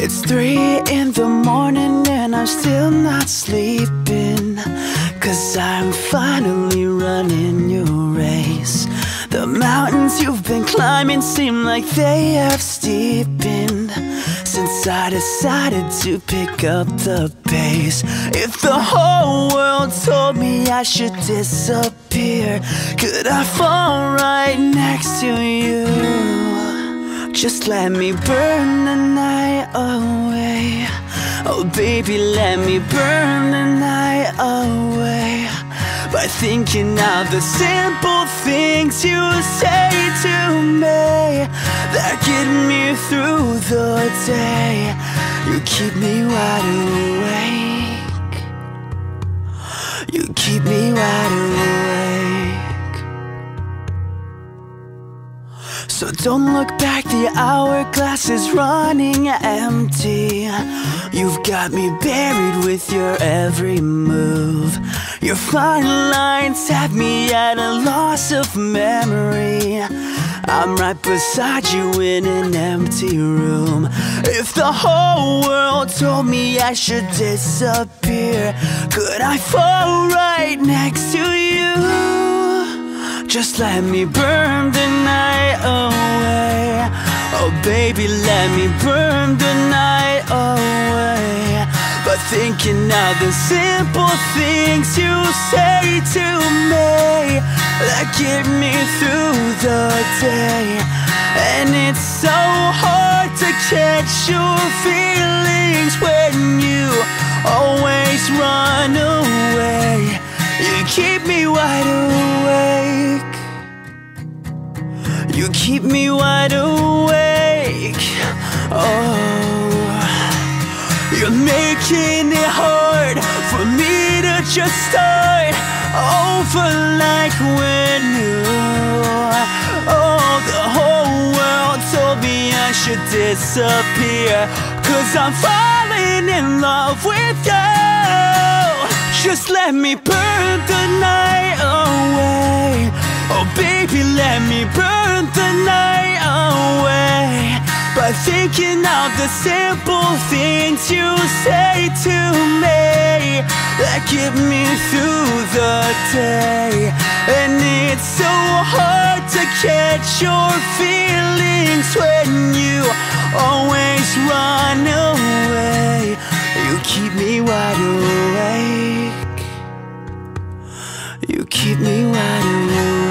It's three in the morning and I'm still not sleeping. Cause I'm finally running your race. The mountains you've been climbing seem like they have steepened. Since I decided to pick up the pace. If the whole world told me I should disappear, could I fall right next to you? Just let me burn the night away. Oh, baby, let me burn the night away. By thinking of the simple things you say to me that get me through the day. You keep me wide awake. You keep me wide awake. So don't look back, the hourglass is running empty. You've got me buried with your every move. Your fine lines have me at a loss of memory. I'm right beside you in an empty room. If the whole world told me I should disappear, could I fall right next to you? Just let me burn the night away. Oh, baby, let me burn the night away. But thinking of the simple things you say to me that get me through the day. And it's so hard to catch your feelings when you always run away. You keep me wide awake. You keep me wide awake. Oh, you're making it hard for me to just start over like when you. Oh, the whole world told me I should disappear. Cause I'm falling in love with you. Just let me burn the night away. Oh, baby, let me burn the night away. By thinking of the simple things you say to me that get me through the day. And it's so hard to catch your feelings when you always run away. You keep me wide awake. You keep me wide awake.